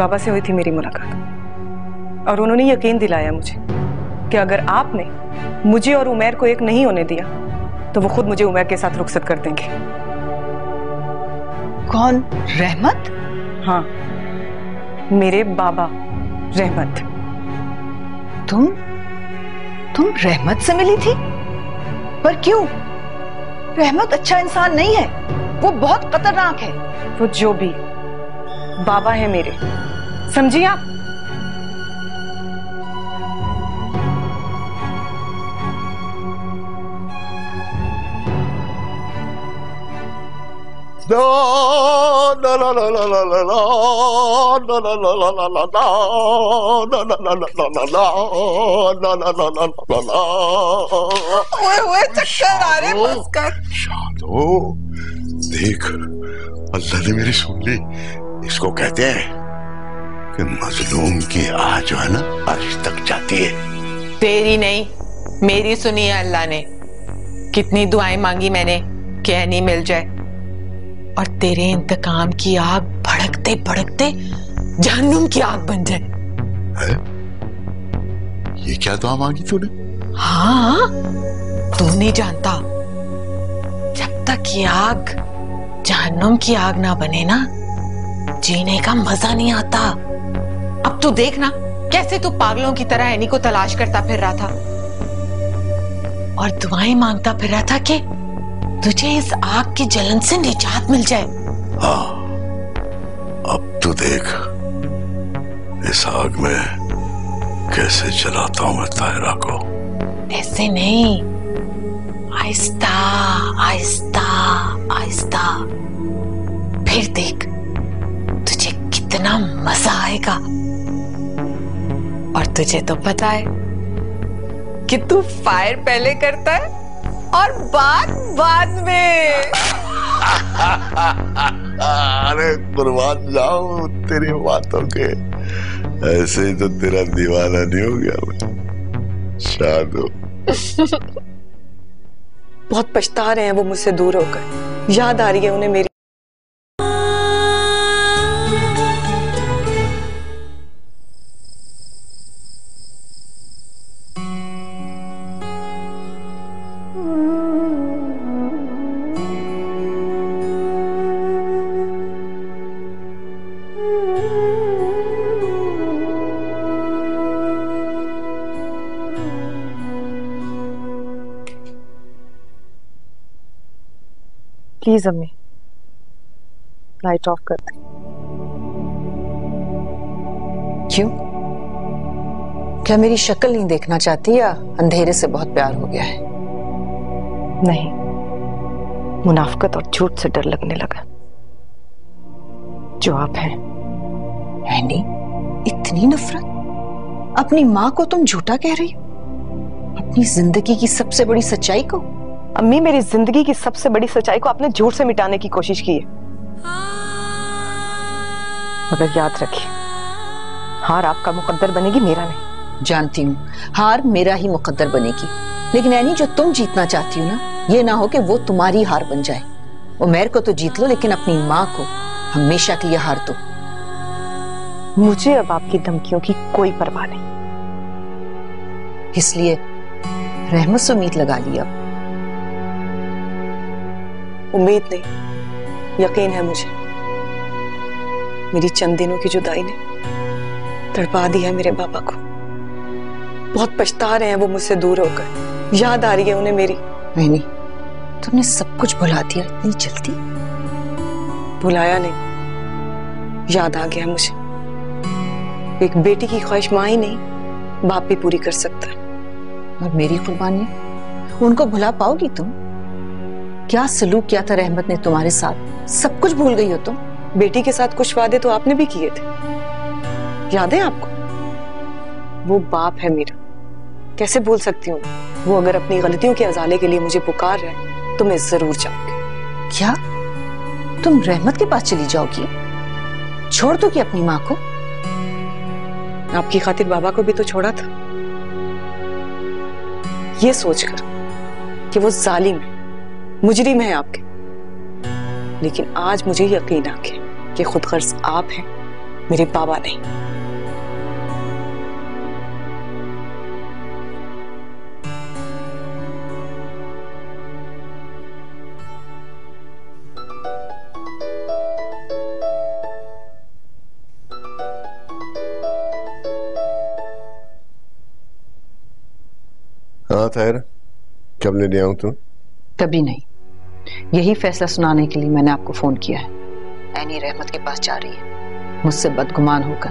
بابا سے ہوئی تھی میری ملاقات۔ اور انہوں نے یقین دلایا مجھے کہ اگر آپ نے مجھے اور عمیر کو ایک نہیں ہونے دیا تو وہ خود مجھے عمیر کے ساتھ رخصت کر دیں گے۔ کون؟ رحمت؟ ہاں میرے بابا رحمت۔ تم؟ تم رحمت سے ملی تھی؟ پر کیوں؟ رحمت اچھا انسان نہیں ہے وہ بہت خطرناک ہے۔ وہ جو بھی بابا ہے میرے سمجھیے آپ دیکھ اللہ نے میری سن لی اس کو کہتے ہیں کہ مظلوم کی آہ جو ہے نا عرش تک جاتی ہے۔ تیری نہیں میری سنی ہے اللہ نے۔ کتنی دعائیں مانگی میں نے کہ اینی مل جائے۔ اور تیرے انتقام کی آگ بھڑکتے بھڑکتے جہنم کی آگ بن جائے۔ یہ کیا دعا مانگی تو نے؟ ہاں تو نہیں جانتا۔ جب تک یہ آگ جہنم کی آگ نہ بنے نا جینے کا مزہ نہیں آتا۔ اب تو دیکھ نا کیسے تو پاگلوں کی طرح اینی کو تلاش کرتا پھر رہا تھا۔ اور دعائیں مانگتا پھر رہا تھا کہ تجھے اس آگ کی جلن سے نجات مل جائے۔ ہاں اب تو دیکھ اس آگ میں کیسے جلاتا ہوں میں طاہرہ کو۔ ایسے نہیں۔ آہستہ آہستہ آہستہ۔ پھر دیکھ۔ کتنا مزہ آئے گا۔ اور تجھے تو پتا ہے کہ تو فائر پہلے کرتا ہے اور بات بعد میں۔ ارے قربان جاؤں تیری باتوں کے۔ ایسے ہی تو تیرا دیوانہ نہیں ہو گیا۔ میں شادو۔ بہت پچھتا رہے ہیں وہ مجھ سے دور ہو کر۔ یاد آ رہی ہے انہیں میری پلیز امی لائٹ آف کر دیں کیوں کیا میری شکل نہیں دیکھنا چاہتی یا اندھیرے سے بہت پیار ہو گیا ہے نہیں منافقت اور جھوٹ سے ڈر لگنے لگا جو آپ ہیں اینی اتنی نفرت اپنی ماں کو تم جھوٹا کہہ رہی اپنی زندگی کی سب سے بڑی سچائی کو امی میری زندگی کی سب سے بڑی سچائی کو آپ نے جھوٹ سے مٹانے کی کوشش کی ہے۔ مگر یاد رکھیے ہار آپ کا مقدر بنے گی میرا نہیں۔ جانتی ہوں ہار میرا ہی مقدر بنے گی۔ لیکن اینی جو تم جیتنا چاہتی ہو نا یہ نہ ہو کہ وہ تمہاری ہار بن جائے۔ عمیر کو تو جیت لو لیکن اپنی ماں کو ہمیشہ کے لیے ہار دو۔ مجھے اب آپ کی دھمکیوں کی کوئی پرواہ نہیں۔ اس لیے رحمت سے امید لگا لی اب امید نہیں یقین ہے مجھے۔ میری چند دنوں کی جدائی نے تڑپا دی ہے میرے بابا کو۔ بہت پچھتا رہے ہیں وہ مجھ سے دور ہو کر۔ یاد آ رہی ہے انہیں میری۔ اینی تم نے سب کچھ بھلا دیا اتنی جلدی؟ بھلایا نہیں۔ یاد آ گیا مجھے۔ ایک بیٹی کی خواہش ماں ہی نہیں باپ بھی پوری کر سکتا اور میری قربانی ان کو بھلا پاؤ گی تم؟ کیا سلوک کیا تھا رحمت نے تمہارے ساتھ؟ سب کچھ بھول گئی ہو تم۔ بیٹی کے ساتھ کچھ وعدے تو آپ نے بھی کیے تھے۔ یاد ہے آپ کو؟ وہ باپ ہے میرا۔ کیسے بھول سکتی ہوں؟ وہ اگر اپنی غلطیوں کے ازالے کے لیے مجھے پکار رہے تو میں ضرور جاؤں گی۔ کیا؟ تم رحمت کے پاس چلی جاؤ گی؟ چھوڑ دو گی اپنی ماں کو؟ آپ کی خاطر بابا کو بھی تو چھوڑا تھا۔ یہ سوچ کر کہ وہ ظالم ہے۔ مجرم ہیں آپ کے۔ لیکن آج مجھے یقین آ کے کہ خودغرض آپ ہیں میرے بابا نہیں۔ ہاں طاہر کب لینے آؤں تم؟ کبھی نہیں۔ یہی فیصلہ سنانے کے لیے میں نے آپ کو فون کیا ہے۔ اینی رحمت کے پاس جا رہی ہے۔ مجھ سے بدگمان ہو کر۔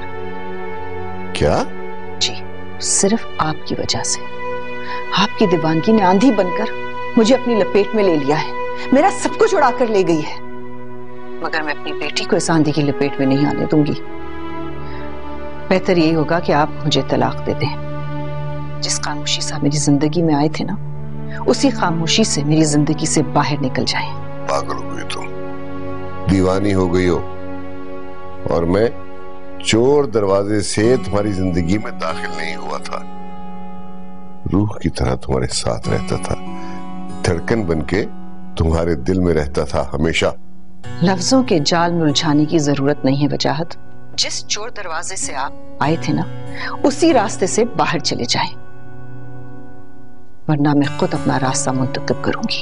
کیا؟ جی صرف آپ کی وجہ سے۔ آپ کی دیوانگی نے آندھی بن کر مجھے اپنی لپیٹ میں لے لیا ہے۔ میرا سب کچھ اڑا کر لے گئی ہے۔ مگر میں اپنی بیٹی کو اس آندھی کی لپیٹ میں نہیں آنے دوں گی۔ بہتر یہی ہوگا کہ آپ مجھے طلاق دے دیں۔ جس خاموشی صاحب میری زندگی میں آئے تھے نا اسی خاموشی سے میری زندگی سے باہر نکل جائیں۔ پاگل ہو گئی تم دیوانی ہو گئی ہو۔ اور میں چور دروازے سے تمہاری زندگی میں داخل نہیں ہوا تھا۔ روح کی طرح تمہارے ساتھ رہتا تھا۔ دھڑکن بن کے تمہارے دل میں رہتا تھا ہمیشہ۔ لفظوں کے جال میں الجھانے کی ضرورت نہیں ہے وجاہت۔ جس چور دروازے سے آپ آئے تھے نا اسی راستے سے باہر چلے جائیں۔ ورنہ میں خود اپنا راستہ منتخب کروں گی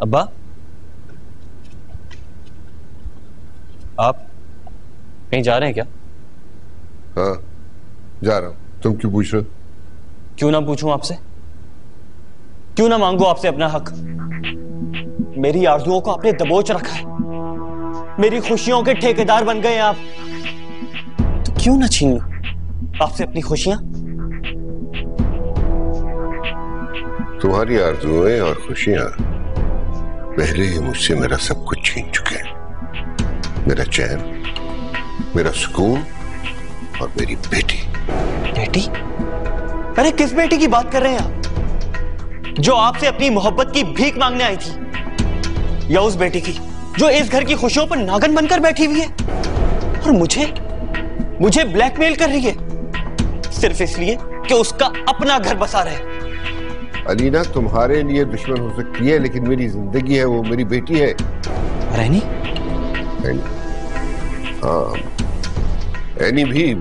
ابا آپ کہیں جا رہے ہیں کیا ہاں جا رہا ہوں۔ تم کیوں پوچھ رہے کیوں نہ پوچھوں آپ سے؟ کیوں نہ مانگو آپ سے اپنا حق؟ میری آرزوؤں کو آپ نے دبوچ رکھا ہے۔ میری خوشیوں کے ٹھیکیدار بن گئے آپ۔ تو کیوں نہ چھین لو؟ آپ سے اپنی خوشیاں؟ تمہاری آرزویں اور خوشیاں پہلے ہی مجھ سے میرا سب کچھ چھین چکے ہیں۔ میرا چین میرا سکون اور میری بیٹی۔ بیٹی؟ ارے کس بیٹی کی بات کر رہے ہیں آپ؟ جو آپ سے اپنی محبت کی بھیک مانگنے آئی تھی یا اس بیٹی کی جو اس گھر کی خوشیوں پر ناگن بن کر بیٹھی ہوئی ہے؟ اور مجھے مجھے بلیک میل کر رہی ہے صرف اس لیے کہ اس کا اپنا گھر بسا رہے۔ علینا تمہارے لیے دشمن ہو سکتی ہے لیکن میری زندگی ہے وہ میری بیٹی ہے۔ رینی؟ ہاں رینی بھی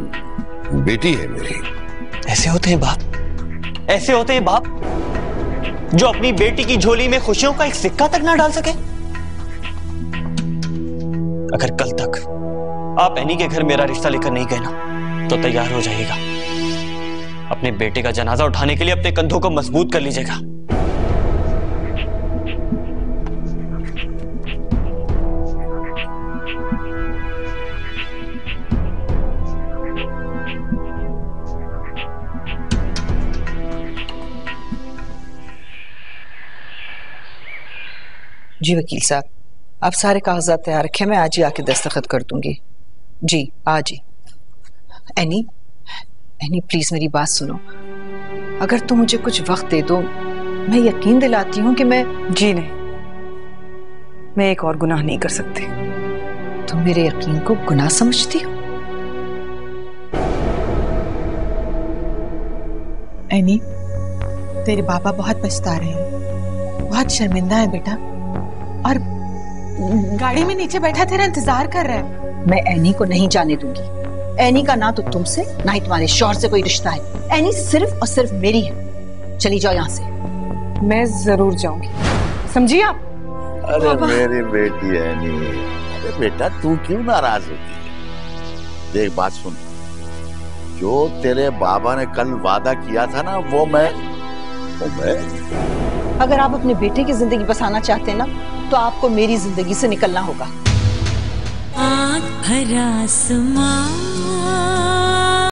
بیٹی ہے میری۔ ایسے ہوتے ہیں باپ؟ ایسے ہوتے ہیں باپ جو اپنی بیٹی کی جھولی میں خوشیوں کا ایک سکہ تک نہ ڈال سکے؟ اگر کل تک آپ اینی کے گھر میرا رشتہ لے کر نہیں گئے نا، تو تیار ہو جائے گا۔ اپنے بیٹے کا جنازہ اٹھانے کے لیے اپنے کندھوں کو مضبوط کر لیجیے گا۔ جی وکیل صاحب، آپ سارے کاغذات تیار رکھے، میں آج ہی آ کے دستخط کر دوں گی۔ جی آج ہی۔ اینی اینی، پلیز میری بات سنو۔ اگر تم مجھے کچھ وقت دے دو، میں یقین دلاتی ہوں کہ میں جی نہیں، میں ایک اور گناہ نہیں کر سکتی۔ تم میرے یقین کو گناہ سمجھتی ہو؟ اینی، تیرے بابا بہت پچھتا رہے ہیں۔ بہت شرمندہ ہے بیٹا۔ اور گاڑی میں نیچے بیٹھا تیرا انتظار کر رہا ہے میں اینی کو نہیں جانے دوں گی۔ اینی کا نہ تو تم سے نہ ہی تمہارے شوہر سے کوئی رشتہ ہے۔ اینی صرف اور صرف میری ہے۔ چلی جاؤ یہاں سے۔ میں ضرور جاؤں گی۔ سمجھی آپ؟ ارے میری بیٹی اینی۔ ارے بیٹا تو کیوں ناراض ہوتی؟ ہے دیکھ بات سن۔ جو تیرے بابا نے کل وعدہ کیا تھا نا وہ میں وہ میں۔ اگر آپ اپنے بیٹے کی زندگی بسانا چاہتے ہیں نا تو آپ کو میری زندگی سے نکلنا ہوگا۔ آنکھ